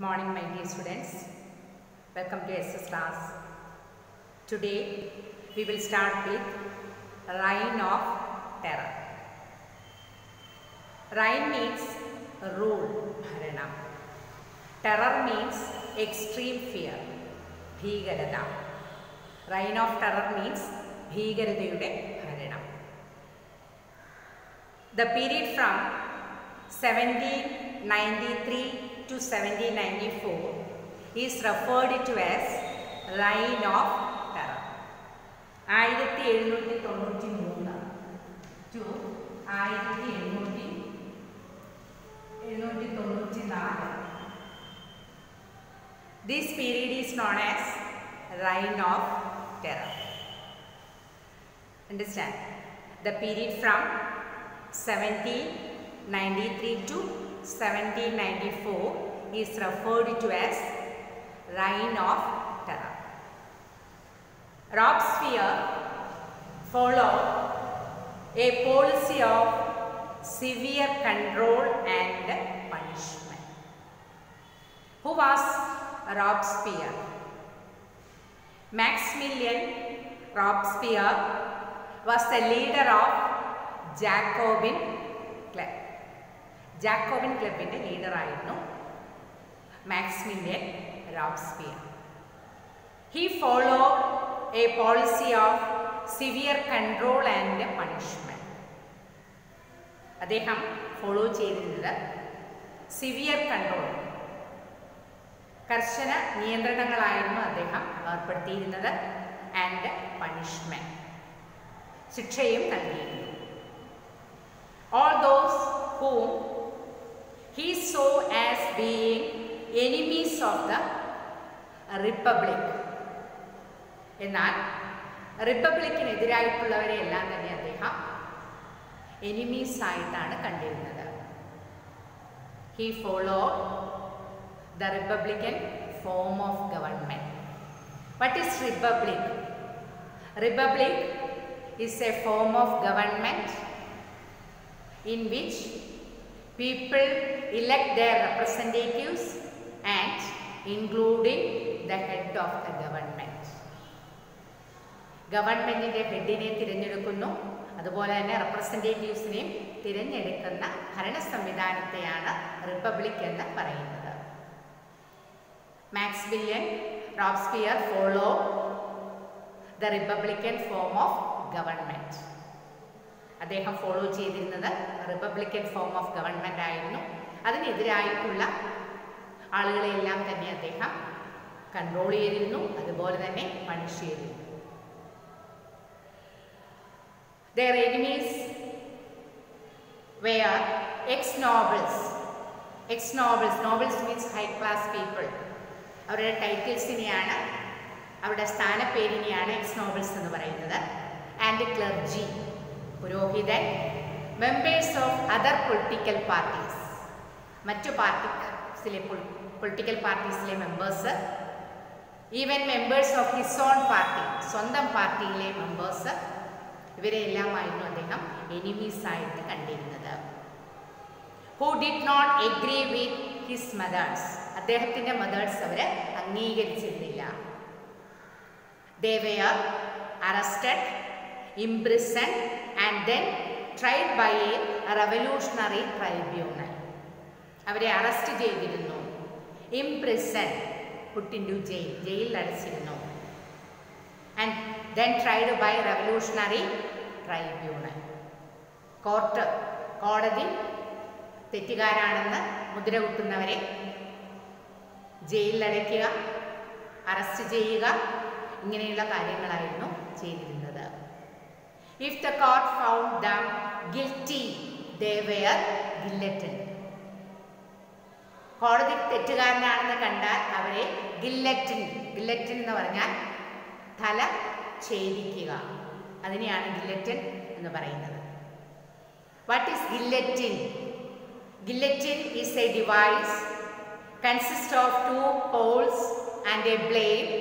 morning, my dear students. Welcome to SS class. Today, we will start with Reign of Terror. Reign means rule, ഭരണം. Terror means extreme fear, ഭീകരത. Reign of Terror means ഭീകരതയുടെ ഭരണം. The period from 1793 To 1794 is referred to as Reign of Terror. ആയിരത്തി എഴുന്നൂറ്റി തൊണ്ണൂറ്റി മൂന്ന് to ആയിരത്തി എണ്ണൂറ്റി എഴുന്നൂറ്റി തൊണ്ണൂറ്റി നാല് this period is known as reign of terror understand the period from 1793 to 1794 is referred to as Reign of Terror. Robespierre followed a policy of severe control and punishment. Who was Robespierre? Maximilian Robespierre was the leader of Jacobin Jacobin ക്ലബിന്റെ ലീഡറായിരുന്നു Maximilian Robespierre. He follow a policy of severe control and punishment അദ്ദേഹം follow ചെയ്തിരുന്നത് severe control കർശന നിയന്ത്രണങ്ങളായിരുന്നു അദ്ദേഹം ഏർപ്പെടുത്തിയിരുന്നത് and punishment ശിക്ഷയും നൽകിയിരുന്നു. All those whom he saw as being enemies of the republic. എന്നാൽ റിപ്പബ്ലിക്കിനെതിരായിട്ടുള്ളവരെ എല്ലാം തന്നെ അദ്ദേഹം എനിമീസ് ആയിട്ടാണ് കണ്ടിരുന്നത്. He follow the republican form of government what is republic republic is a form of government in which people elect their representatives and including the head of the government. ഗവൺമെന്റിന്റെ ഹെഡിനെ തിരഞ്ഞെടുക്കുന്നു. അതുപോലെ തന്നെ റെപ്രസെന്റേറ്റീവ്സിനെയും തിരഞ്ഞെടുക്കുന്ന ഭരണ സംവിധാനത്തെയാണ് റിപ്പബ്ലിക് എന്ന് പറയുന്നത്. Maximilian Robespierre follow the republican form of government അദ്ദേഹം follow ചെയ്തിരുന്നത് റിപ്പബ്ലിക്കൻ ഫോം ഓഫ് ഗവൺമെന്റ് ആയിരുന്നു. അതിനെതിരായിട്ടുള്ള ആളുകളെയെല്ലാം തന്നെ അദ്ദേഹം കൺട്രോൾ ചെയ്തിരുന്നു. അതുപോലെ തന്നെ പണിഷ് ചെയ്തിരുന്നു. Were ex nobles ex nobles nobles means high class people അവരുടെ ടൈറ്റിൽസിനെയാണ് അവരുടെ സ്ഥാനപ്പേരിനെയാണ് എക്സ് നോബിൾസ് എന്ന് പറയുന്നത്. ആൻഡ് ക്ലർജി പുരോഹിതൻ members of other political parties മറ്റു പാർട്ടിസിലെ political പാർട്ടീസിലെ members even members of his own party സ്വന്തം പാർട്ടിയിലെ മെമ്പേഴ്സ് ഇവരെല്ലാമായിരുന്നു അദ്ദേഹം എനിമീസ് ആയിട്ട് കണ്ടിരുന്നത്. Who did not agree with his methods അദ്ദേഹത്തിന്റെ മദേഴ്സ് അവർ അംഗീകരിച്ചിരുന്നില്ല. They were arrested imprisoned and then tried by a revolutionary tribunal അവരെ അറസ്റ്റ് ചെയ്തിരുന്നു. Imprison put in to jail ജയിലിൽ അടച്ചിരുന്നു. And then tried by revolutionary tribunal court കോടതി തെറ്റുകാരാണെന്ന് മുദ്ര കുത്തുന്നവരെ ജയിലിലടയ്ക്കുക arrest ചെയ്യുക ഇങ്ങനെയുള്ള കാര്യങ്ങളായിരുന്നു ചെയ്തിരുന്നത്. If the court found them guilty, they were guillotined. കോടതി തെറ്റുകാരനാണെന്ന് കണ്ടാൽ അവരെ ഗില്ലറ്റിൻ ഗില്ലറ്റിൻ എന്ന് പറഞ്ഞാൽ തല ഛേദിക്കുക. അതിനെയാണ് ഗില്ലറ്റിൻ എന്ന് പറയുന്നത്. What is guillotine guillotine is a device consist of two poles and a blade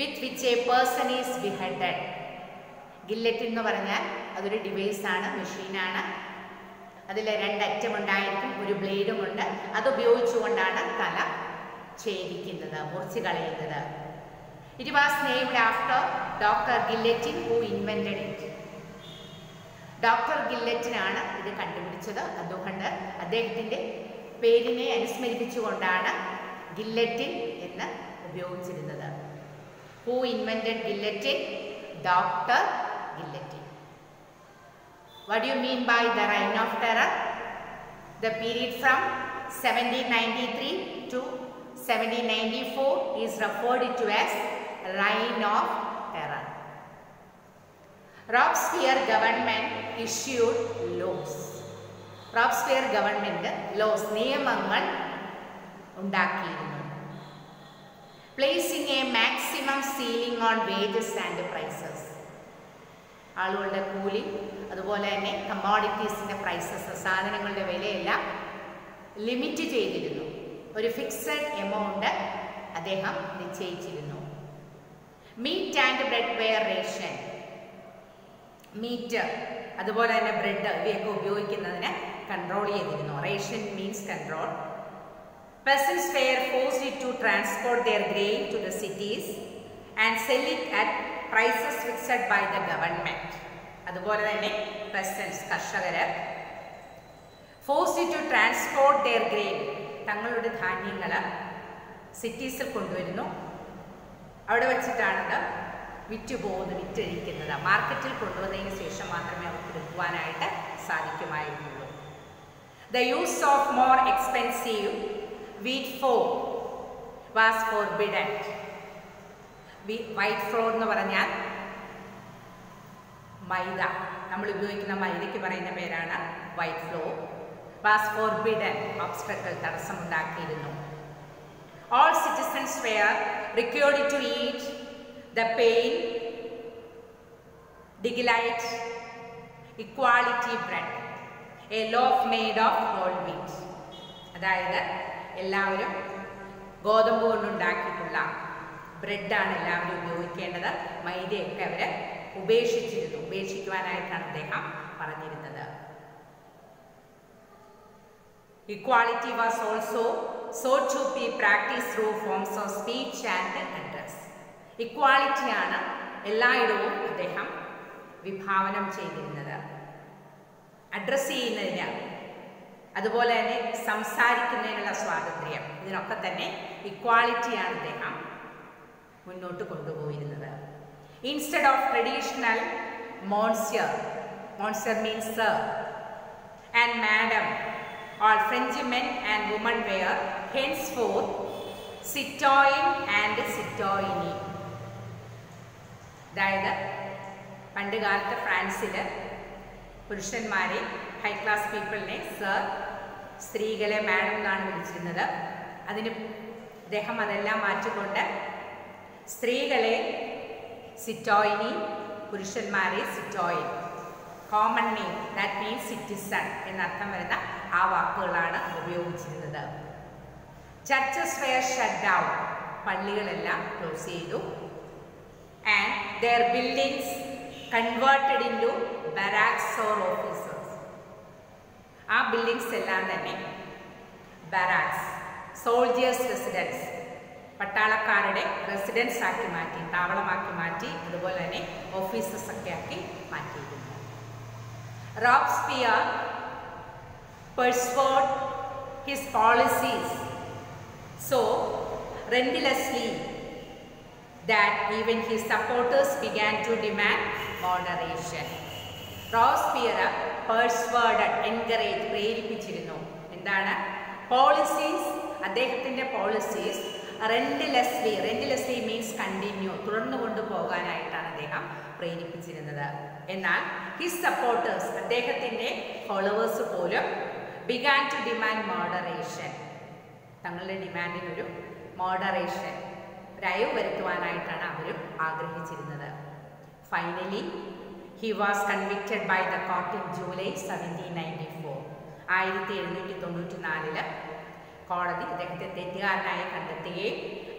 with which a person is behind beheaded guillotine എന്ന് പറഞ്ഞാൽ അതൊരു ഡിവൈസാണ് മെഷീനാണ് അതിൽ രണ്ടറ്റം ഉണ്ടായിരിക്കും ഒരു ബ്ലേഡും ഉണ്ട്. അത് ഉപയോഗിച്ചുകൊണ്ടാണ് തല ഛേദിക്കുന്നത് മുറിച്ച് കളയുന്നത്. It was named after doctor Guillotin who invented it doctor ഗില്ലറ്റിനാണ് ഇത് കണ്ടുപിടിച്ചത്. അതുകൊണ്ട് അദ്ദേഹത്തിന്റെ പേരിനെ അനുസ്മരിപ്പിച്ചുകൊണ്ടാണ് ഗില്ലറ്റിൻ എന്ന് ഉപയോഗിച്ചിരുന്നത്. Who invented guillotine doctor Guillotine What do you mean by the reign of terror? The period from 1793 to 1794 is referred to as reign of terror. Robespierre government issued laws. Robespierre government laws നിയമങ്ങൾ ഉണ്ടാക്കിയിരുന്നു placing a maximum ceiling on wages and prices ആളുകളുടെ കൂലി അതുപോലെ തന്നെ കമ്മോഡിറ്റീസിന്റെ prices സാധനങ്ങളുടെ വിലയെല്ലാം limit ചെയ്തിരുന്നു. ഒരു fixed amount അദ്ദേഹം നിശ്ചയിച്ചിരുന്നു. Meat and bread were ration meat അതുപോലെ തന്നെ ബ്രെഡ് ഇവയൊക്കെ ഉപയോഗിക്കുന്നതിന് കൺട്രോൾ ചെയ്തിരുന്നു. Ration means control Peasants were forced to transport their grain to the cities and sell it prices fixed by the government അതുപോലെ തന്നെ peasants കർഷകര് forced to transport their grain തങ്ങളുടെ ധാന്യങ്ങൾ സിറ്റീസിൽ കൊണ്ടുവരുന്നു. അവിടെ വെച്ചിട്ടാണത് വിറ്റ് പോകുന്നത് വിറ്റഴിക്കുന്നത്. മാർക്കറ്റിൽ കൊണ്ടുവന്നതിന് ശേഷം മാത്രമേ അവർക്ക് വിൽക്കുവാനായിട്ട് സാധിക്കുമായിരുന്നുള്ളൂ. The use of more expensive wheat flour was forbidden white flour എന്ന് പറഞ്ഞാൽ മൈദ. നമ്മൾ ഉപയോഗിക്കുന്ന മൈദയ്ക്ക് പറയുന്ന പേരാണ് വൈറ്റ് ഫ്ലോർ വാസ് ഫോർബിഡൻ. ഓബ്സ്ട്രക്കൾ തടസ്സമുണ്ടാക്കിയിരുന്നു. All citizens were required to eat the pain ഡിഗിലൈറ്റ് equality bread a loaf made of whole wheat അതായത് എല്ലാവരും ഗോതമ്പ് കൊണ്ടുണ്ടാക്കിയിട്ടുള്ള ബ്രെഡാണ് എല്ലാവരും ഉപയോഗിക്കേണ്ടത്. മൈദയൊക്കെ അവർ ഉപേക്ഷിച്ചിരുന്നു. ഉപേക്ഷിക്കുവാനായിട്ടാണ് അദ്ദേഹം പറഞ്ഞിരുന്നത്. Equality was also so to be practise through forms of speech and address ഇക്വാളിറ്റിയാണ് എല്ലായിടവും അദ്ദേഹം വിഭാവനം ചെയ്തിരുന്നത്. അഡ്രസ്സ് ചെയ്യുന്നതിന് അതുപോലെ തന്നെ സംസാരിക്കുന്നതിനുള്ള സ്വാതന്ത്ര്യം. ഇതിനൊക്കെ തന്നെ ഇക്വാളിറ്റിയാണ് അദ്ദേഹം മുന്നോട്ട് കൊണ്ടുപോയിരുന്നത്. Instead of traditional monsieur monsieur means sir and madam all French men and women were henceforth citoyen and citoyenne അതായത് പണ്ട് കാലത്ത് ഫ്രാൻസിൽ പുരുഷന്മാരെ ഹൈ ക്ലാസ് പീപ്പിളിനെ സർ സ്ത്രീകളെ മാഡം എന്നാണ് വിളിച്ചിരുന്നത്. അതിന് അദ്ദേഹം അതെല്ലാം മാറ്റിക്കൊണ്ട് സ്ത്രീകളെ സിറ്റോയിനി പുരുഷന്മാരെ citoyen common name that means citizen എന്നർത്ഥം വരുന്ന ആ വാക്കുകളാണ് ഉപയോഗിച്ചിരുന്നത്. ചർച്ചസ് വെയർ ഷട്ട് ഡൗൺ പള്ളികളെല്ലാം ക്ലോസ് ചെയ്തു. And their buildings converted in to barracks or officers ആ ബിൽഡിങ്സ് എല്ലാം തന്നെ ബറാക്സ് സോൾജിയേഴ്സ് റെസിഡൻസ് പട്ടാളക്കാരുടെ റെസിഡൻസ് ആക്കി മാറ്റി താവളമാക്കി മാറ്റി അതുപോലെ തന്നെ ഓഫീസസ് ഒക്കെ ആക്കി മാറ്റിയിരുന്നു Robespierre pursued his policies so relentlessly that even his supporters began to demand moderation. Robespierre pursued encourage പ്രേരിപ്പിച്ചിരുന്നു. എന്താണ്? പോളിസീസ് അദ്ദേഹത്തിന്റെ policies relentlessly we means continue തുടർന്നു കൊണ്ടുപോകാനായിട്ടാണ് അദ്ദേഹം പ്രേരിപ്പിച്ചിരുന്നത്. എന്നാൽ ഹിസ് സപ്പോർട്ടേഴ്സ് അദ്ദേഹത്തിന്റെ ഫോളോവേഴ്സ് പോലും ബിഗാൻ ടു ഡിമാൻഡ് മോഡറേഷൻ തങ്ങളുടെ ഡിമാൻഡിനൊരു മോഡറേഷൻ ഒരയവ് വരുത്തുവാനായിട്ടാണ് അവരും ആഗ്രഹിച്ചിരുന്നത്. Finally he was convicted by the court in July seventeen ninety four ആയിരത്തി എഴുന്നൂറ്റി തൊണ്ണൂറ്റി നാലിൽ കോടതി അദ്ദേഹത്തെ തെറ്റുകാരനായി കണ്ടെത്തുകയും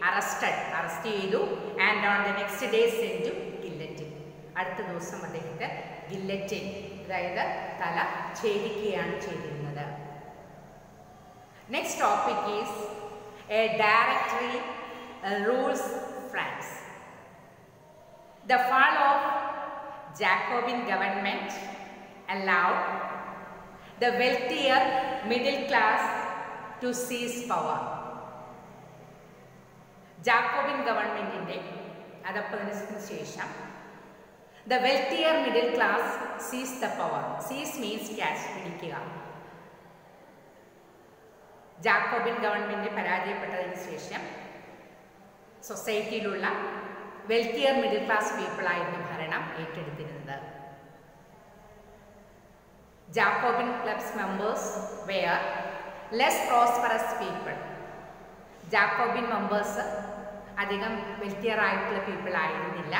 അറസ്റ്റഡ് അറസ്റ്റ് ചെയ്തു. And on the next day sent guillotine അടുത്ത ദിവസം അദ്ദേഹത്തെ ഗില്ലറ്റിൻ അതായത് തല ഛേദിക്കുകയാണ് ചെയ്തിരുന്നത്. Next topic is a directory rules France the fall of Jacobin government allowed the wealthier middle class to seize power Jacobin ഗവൺമെന്റിന്റെ അധപ്പതനത്തിന് ശേഷം the wealthier middle class seize the power seize means cash പിടിക്കുക. Jacobin government പരാജയപ്പെട്ടതിന് ശേഷം സൊസൈറ്റിയിലുള്ള wealthier middle class പീപ്പിളായിരുന്നു ഭരണം ഏറ്റെടുത്തിരുന്നത്. Jacobin clubs members were less prosperous people Jacobin members അധികം വെൽത്തിയർ ആയിട്ടുള്ള പീപ്പിൾ ആയിരുന്നില്ല.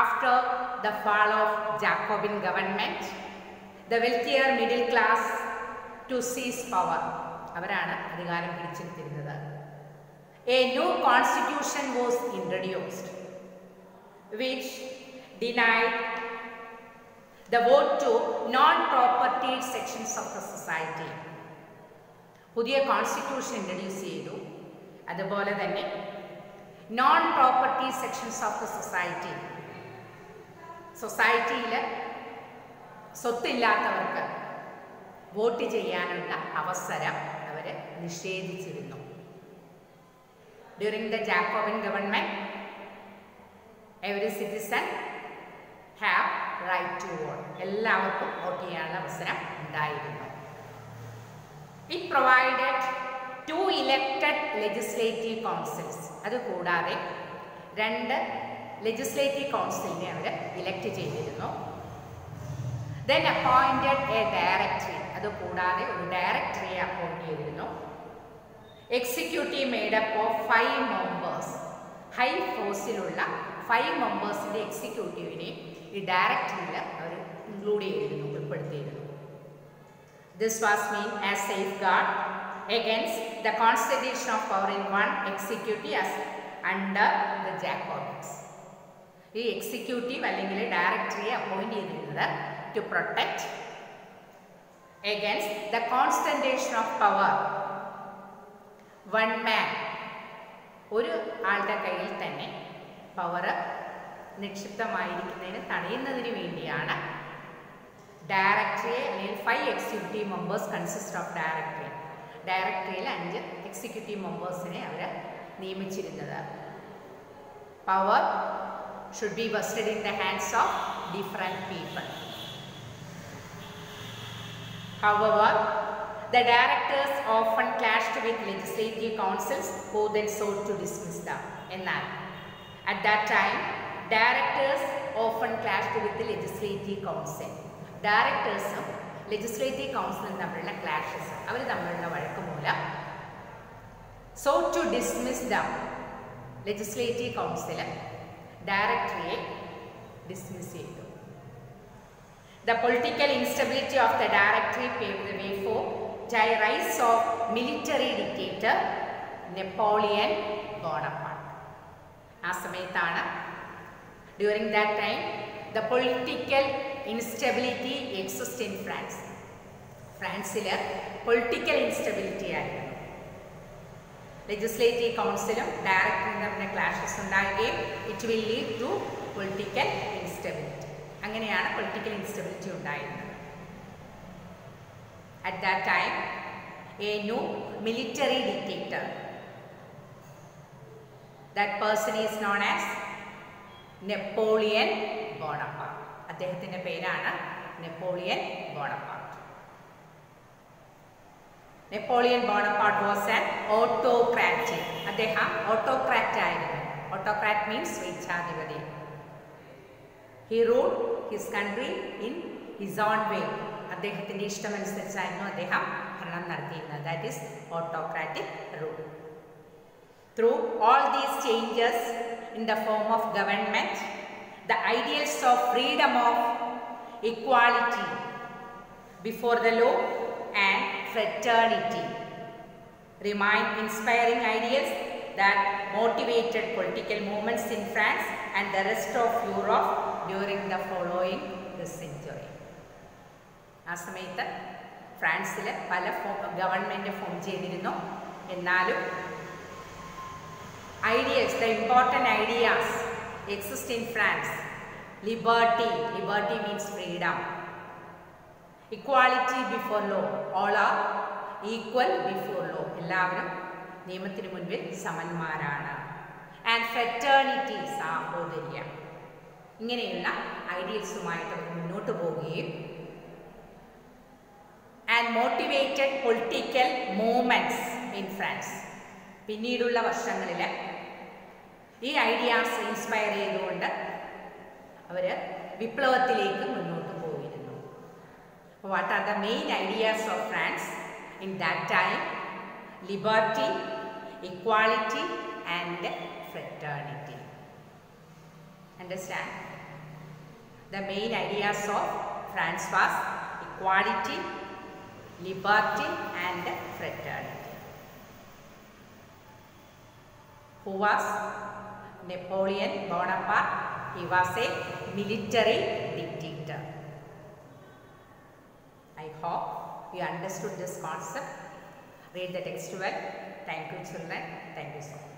After the fall of Jacobin government the wealthier middle class to seize power അവരാണ് അധികാരം പിടിച്ചെടുത്തിരുന്നത്. A new constitution was introduced which denied the vote to non-property sections of the society. പുതിയ constitution introduce ചെയ്തു. അതുപോലെ തന്നെ non property sections of the society സൊസൈറ്റിയിൽ സ്വത്തില്ലാത്തവർക്ക് vote ചെയ്യാനുള്ള അവസരം അവർ നിഷേധിച്ചിരുന്നു. During the Jacobin government every citizen have right to vote എല്ലാവർക്കും വോട്ട് ചെയ്യാനുള്ള അവസരം ഉണ്ടായിരുന്നു. It provided two elected legislative councils അതുകൂടാതെ രണ്ട് ലെജിസ്ലേറ്റീവ് കൗൺസിലിനെ അവർ ഇലക്ട് ചെയ്തിരുന്നു. ദെൻ അപ്പോയിന്റഡ് എ ഡയറക്ടറി അതുകൂടാതെ ഒരു ഡയറക്ടറിയെ അപ്പോയിന്റ് ചെയ്തിരുന്നു. Executive made up of five members high ഫോഴ്സിലുള്ള five മെമ്പേഴ്സിന്റെ എക്സിക്യൂട്ടീവിനെ ഈ ഡയറക്ടറിയിൽ അവർ ഇൻക്ലൂഡ് ചെയ്തിരുന്നു ഉൾപ്പെടുത്തിയിരുന്നു. This was mean as safeguard against the concentration of power in one executive as under the the Jacobins ഈ എക്സിക്യൂട്ടീവ് അല്ലെങ്കിൽ ഡയറക്ടറിയെ അപ്പോയിന്റ് ചെയ്തിരുന്നത് to protect against the concentration of power one man ഒരു ആളുടെ കയ്യിൽ തന്നെ പവർ നിക്ഷിപ്തമായിരിക്കുന്നതിന് തടയുന്നതിന് വേണ്ടിയാണ് ഡയറക്ടറിയെ അല്ലെങ്കിൽ five executive members consist of directory ഡയറക്ടറിയിൽ അഞ്ച് എക്സിക്യൂട്ടീവ് മെമ്പേഴ്സിനെ അവർ നിയമിച്ചിരുന്നത് power should be vested in the hands of different people However, the directors often clashed with legislative councils who then sought to dismiss them. എന്നാൽ that time, directors often clashed with the legislative council. ഡയറക്ടേഴ്സും legislative കൗൺസിലും തമ്മിലുള്ള clashes അവർ തമ്മിലുള്ള വഴക്ക് മൂലം so to dismiss the legislative council ഡയറക്ടറിയെ dismiss ചെയ്തു the political instability of the directory pave the way for the rise of military dictator Napoleon Bonaparte. ആ സമയത്താണ് during that time the political instability exist in France ഫ്രാൻസിൽ political instability ആയിരുന്നു. Legislative കൗൺസിലും ഡയറക്ടറും തമ്മിൽ clashes ഉണ്ടാകുകയും it will lead to political instability അങ്ങനെയാണ് political instability ഉണ്ടായിരുന്നത്. At that time a new military dictator that person is known as Napoleon Bonaparte അദ്ദേഹത്തിന്റെ പേരാണ് Napoleon Bonaparte. Napoleon Bonaparte was an autocrat അദ്ദേഹം autocrat ആയിരുന്നു. Autocrat means സ്വേച്ഛാധിപതി. He rule his country in his own way അദ്ദേഹത്തിന്റെ ഇഷ്ടമനുസരിച്ചായിരുന്നു അദ്ദേഹം ഭരണം നടത്തിയിരുന്നത്. That is autocratic rule through all these changes in the form of government the ideals of freedom of equality before the law and fraternity remain inspiring ideas that motivated political movements in France and the rest of Europe during the following this century. ആ സമയത്ത് ഫ്രാൻസിൽ പല government form ചെയ്തിരുന്നു എന്നാലും ideas the important ideas exist in France Liberty, liberty means freedom equality before law all are equal before law എല്ലാവരും നിയമത്തിന് മുൻപിൽ സമന്മാരാണ്. And fraternity സാഹോദര്യം. ഇങ്ങനെയുള്ള ഐഡിയൽസുമായിട്ട് അവർ മുന്നോട്ട് പോവുകയും and motivated political movements in France പിന്നീടുള്ള വർഷങ്ങളിൽ ഈ ഐഡിയാസ് ഇൻസ്പയർ ചെയ്തുകൊണ്ട് അവർ വിപ്ലവത്തിലേക്ക് മുന്നോട്ട് പോയിരുന്നു. What are the main ideas of France in that time liberty equality and fraternity understand the main ideas of France was equality liberty and fraternity who was? Napoleon Bonaparte? He was a military dictator. I hope you understood this concept. Read the text well. Thank you, children. Thank you so much.